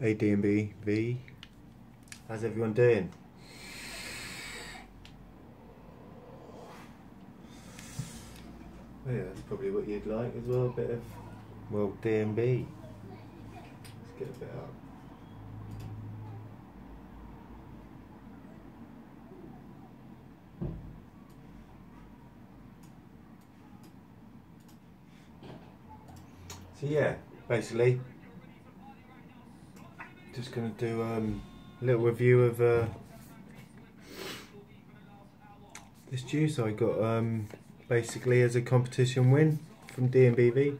ADMB V. How's everyone doing? Yeah, that's probably what you'd like as well, a bit of, well, DMB. Let's get a bit up. So yeah, basically, just going to do um, a little review of uh, this juice I got um, basically as a competition win from DNBV.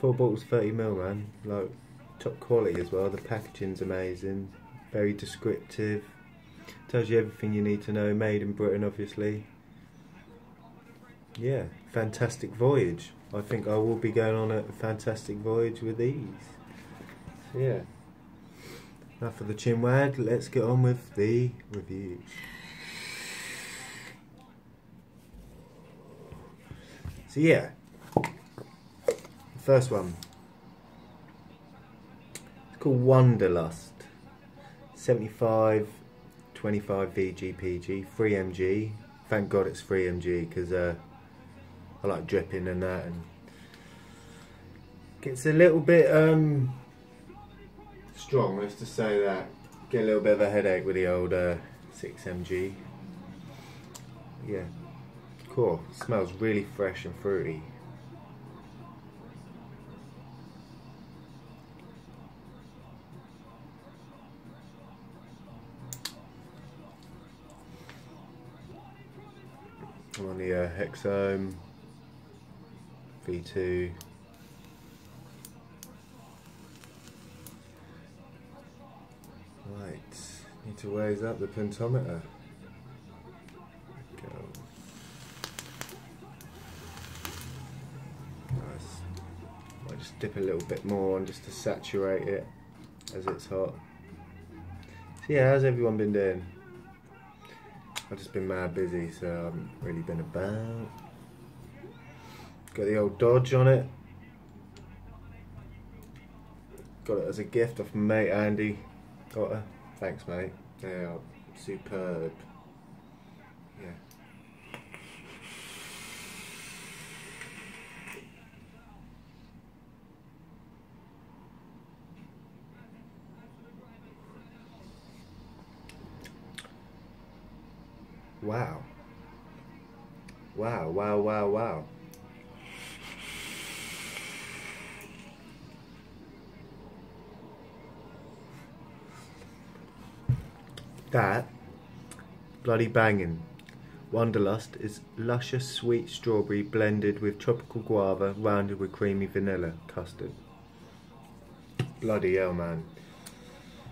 Four bottles, 30ml man, like top quality as well. The packaging's amazing, very descriptive. Tells you everything you need to know. Made in Britain, obviously. Yeah, fantastic voyage. I think I will be going on a fantastic voyage with these. So yeah. Enough of the chin wag, let's get on with the reviews. So yeah, the first one. It's called Wanderlust. 75, 25 VGPG, 3mg. Thank God it's 3mg because uh, I like dripping and that and gets a little bit um, strong, let's just say that. Get a little bit of a headache with the old uh, 6mg. Yeah, cool. Smells really fresh and fruity. I'm on the uh, Hexohm V2 to raise up the pentometer. Go. Nice. Might just dip a little bit more on just to saturate it as it's hot. So yeah, how's everyone been doing? I've just been mad busy, so I haven't really been about. Got the old Dodge on it. Got it as a gift off mate Andy. Got her. Thanks, mate. They are superb. Yeah. Wow. Wow, wow, wow, wow. That bloody banging. Wanderlust is luscious sweet strawberry blended with tropical guava rounded with creamy vanilla custard. Bloody hell, man.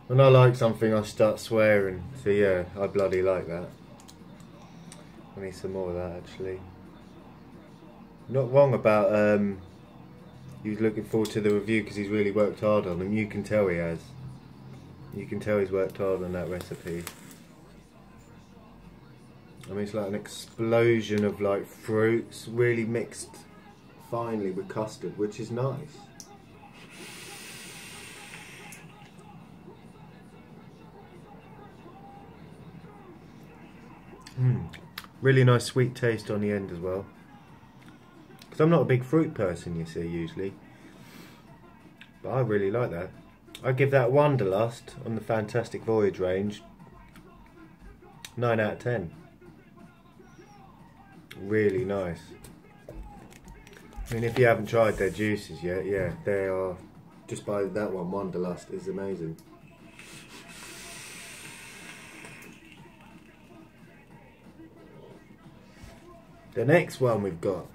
When I like something, I start swearing. So yeah, I bloody like that. I need some more of that actually. Not wrong about um, he was looking forward to the review because he's really worked hard on them. You can tell he has. You can tell he's worked hard on that recipe. I mean, it's like an explosion of like fruits, really mixed finely with custard, which is nice. Mm. Really nice sweet taste on the end as well. Because I'm not a big fruit person, you see, usually. But I really like that. I give that Wanderlust on the Fantastic Voyage range 9 out of 10. Really nice. I mean, if you haven't tried their juices yet, yeah, they are. Just by that one, Wanderlust is amazing. The next one we've got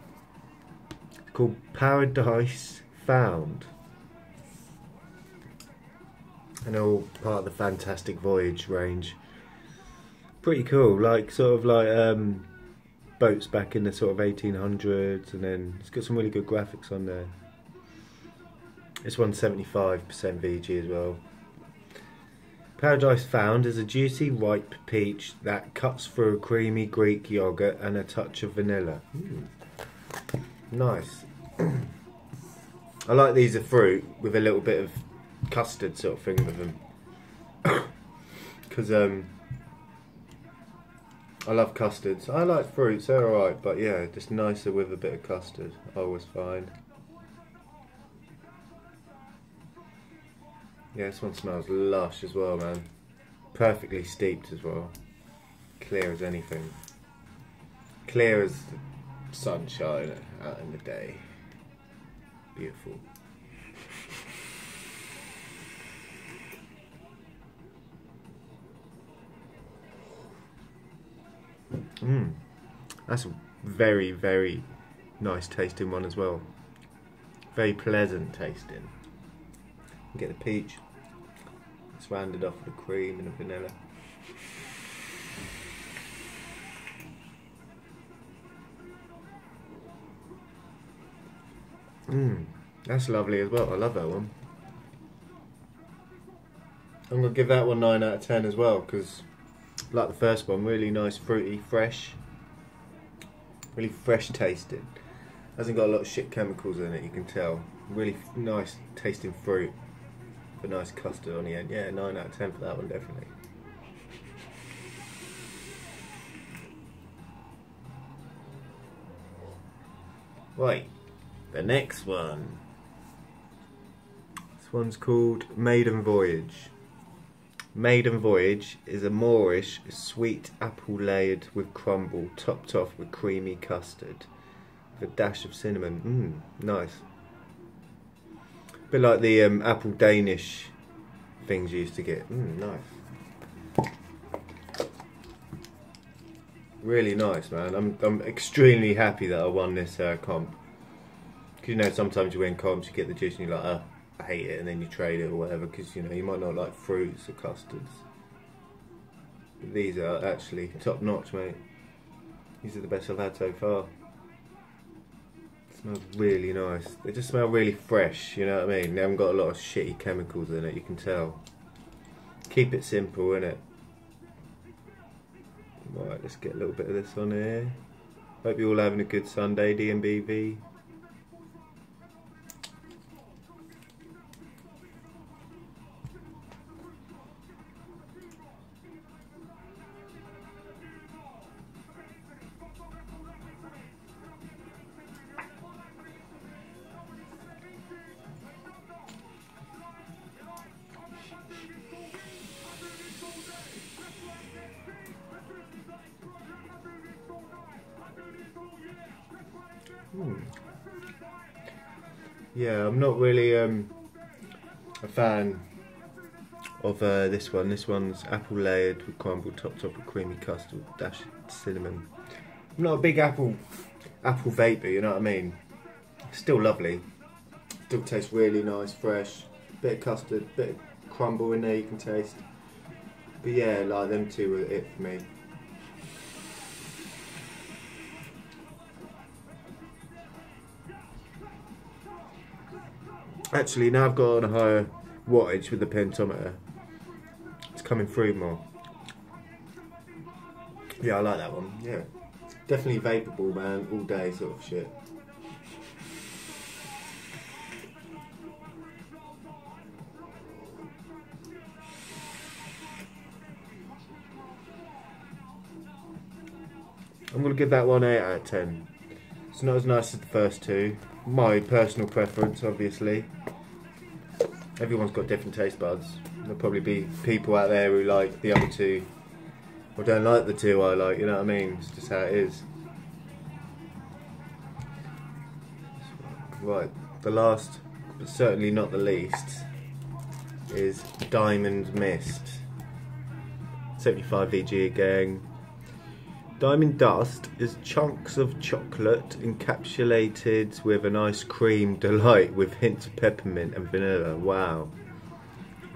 called Paradise Found. And all part of the Fantastic Voyage range. Pretty cool, like sort of like um, boats back in the sort of 1800s, and then it's got some really good graphics on there. This one's 75% VG as well. Paradise Found is a juicy ripe peach that cuts through a creamy Greek yogurt and a touch of vanilla. Mm. Nice. I like these are fruit with a little bit of custard sort of thing with them. Because um, I love custards. I like fruits, they're alright, but yeah, just nicer with a bit of custard. I always find. Yeah, this one smells lush as well, man. Perfectly steeped as well. Clear as anything. Clear as the sunshine out in the day. Beautiful. Mmm. That's a very, very nice tasting one as well. Very pleasant tasting. Get the peach. It's rounded off with the cream and the vanilla. Mmm, that's lovely as well. I love that one. I'm going to give that one 9 out of 10 as well because, like the first one, really nice, fruity, fresh. Really fresh tasting. Hasn't got a lot of shit chemicals in it, you can tell. Really nice tasting fruit. A nice custard on the end. Yeah, 9 out of 10 for that one, definitely. Right, the next one. This one's called Maiden Voyage. Maiden Voyage is a Moorish sweet apple layered with crumble, topped off with creamy custard, with a dash of cinnamon. Mmm, nice. Bit like the um, apple Danish things you used to get. Mmm, nice. Really nice, man. I'm I'm extremely happy that I won this uh, comp. Cause you know sometimes you win comps, you get the juice and you're like, oh, hate it, and then you trade it or whatever. Because you know you might not like fruits or custards. But these are actually top notch, mate. These are the best I've had so far. Smells really nice. They just smell really fresh. You know what I mean? They haven't got a lot of shitty chemicals in it. You can tell. Keep it simple, innit? Right, let's get a little bit of this on here. Hope you're all having a good Sunday, DNBV. Yeah, I'm not really um, a fan of uh, this one. This one's apple layered with crumble, topped up with creamy custard, dash cinnamon. I'm not a big apple apple vapor, you know what I mean? Still lovely. Still tastes really nice, fresh. Bit of custard, bit of crumble in there you can taste. But yeah, like them two were it for me. Actually, now I've got on a higher wattage with the pentometer, it's coming through more. Yeah, I like that one. Yeah, definitely vapable, man. All day sort of shit. I'm gonna give that one 8 out of 10. It's not as nice as the first two. My personal preference, obviously. Everyone's got different taste buds. There'll probably be people out there who like the other two, or don't like the two I like, you know what I mean? It's just how it is. Right, the last, but certainly not the least, is Diamond Mist. 75 VG again. Diamond Dust is chunks of chocolate encapsulated with an ice cream delight with hints of peppermint and vanilla. Wow.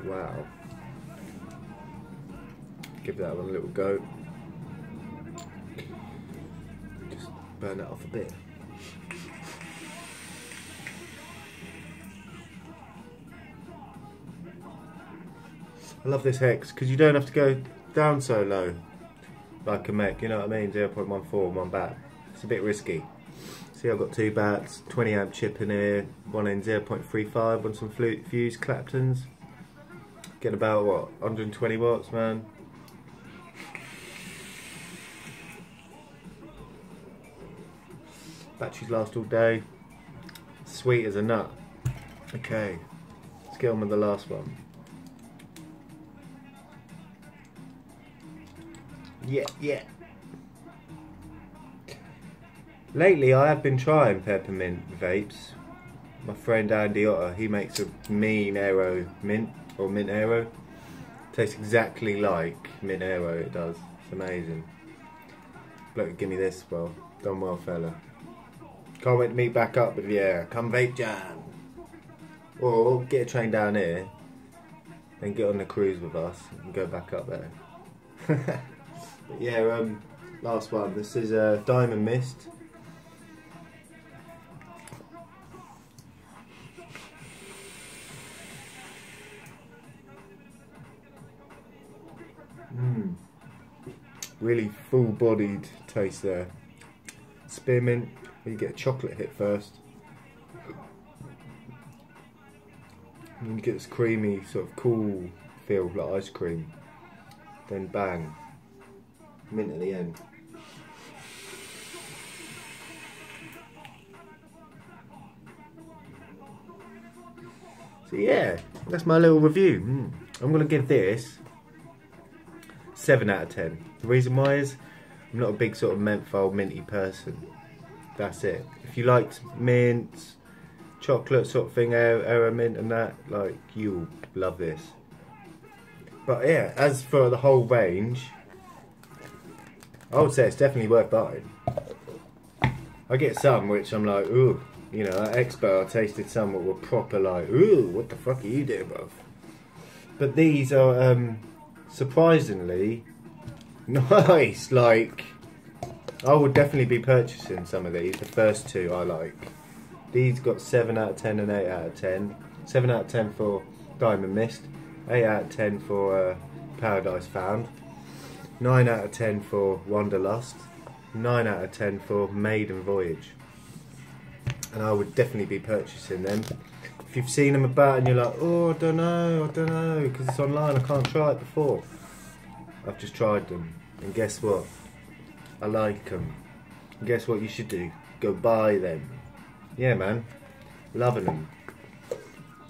Wow. Give that one a little go. Just burn that off a bit. I love this hex because you don't have to go down so low like can make, you know what I mean? 0.14, one bat. It's a bit risky. See, I've got two bats, 20 amp chip in here, one in 0.35 on some flute fuse Claptons. Get about what 120 watts, man. Batteries last all day. Sweet as a nut. Okay, let's get on with the last one. Yeah, yeah. Lately, I have been trying peppermint vapes. My friend Andy Otter, he makes a mean aero mint or mint aero. Tastes exactly like mint aero. It does. It's amazing. Bloke, give me this. Well, done well, fella. Can't wait to meet back up with you. Come vape jam. Or get a train down here, and get on the cruise with us and go back up there. but yeah, um, last one. This is uh, Diamond Mist. Mm. Really full-bodied taste there. Spearmint, you get a chocolate hit first. And you get this creamy, sort of cool feel like ice cream. Then bang, mint at the end. So yeah, that's my little review. Mm. I'm gonna give this 7 out of 10. The reason why is I'm not a big sort of menthol minty person. That's it. If you liked mint, chocolate sort of thing, air, mint and that, like, you'll love this. But yeah, as for the whole range, I would say it's definitely worth buying. I get some which I'm like, ooh, you know, at Expo I tasted some that were proper like, ooh, what the fuck are you doing, bruv? But these are, um, surprisingly nice. Like, I would definitely be purchasing some of these. The first two I like. These got 7 out of 10 and 8 out of 10. 7 out of 10 for Diamond Mist. 8 out of 10 for uh, Paradise Found. 9 out of 10 for Wanderlust. 9 out of 10 for Maiden Voyage. And I would definitely be purchasing them if you've seen them about and you're like, oh, I don't know, I don't know, because it's online, I can't try it before. I've just tried them, and guess what? I like them. And guess what you should do? Go buy them. Yeah, man, loving them.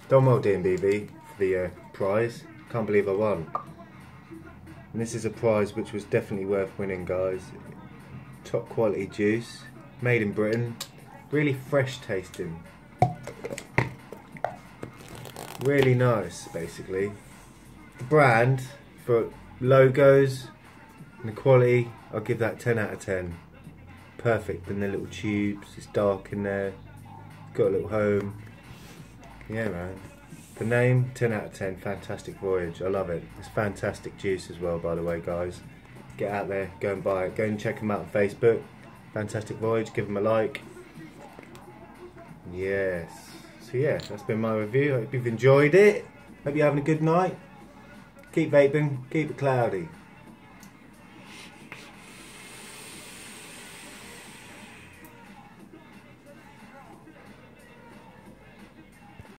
Done well, DNBV, for the uh, prize. Can't believe I won. And this is a prize which was definitely worth winning, guys. Top quality juice, made in Britain, really fresh tasting. Really nice basically. The brand for logos and the quality I'll give that 10 out of 10 perfect. In the little tubes it's dark in there. Got a little home. Yeah man the name 10 out of 10 fantastic voyage I love it it's fantastic juice as well by the way guys get out there go and buy it go and check them out on Facebook fantastic voyage give them a like yes so yeah, that's been my review. Hope you've enjoyed it. Hope you're having a good night. Keep vaping, keep it cloudy.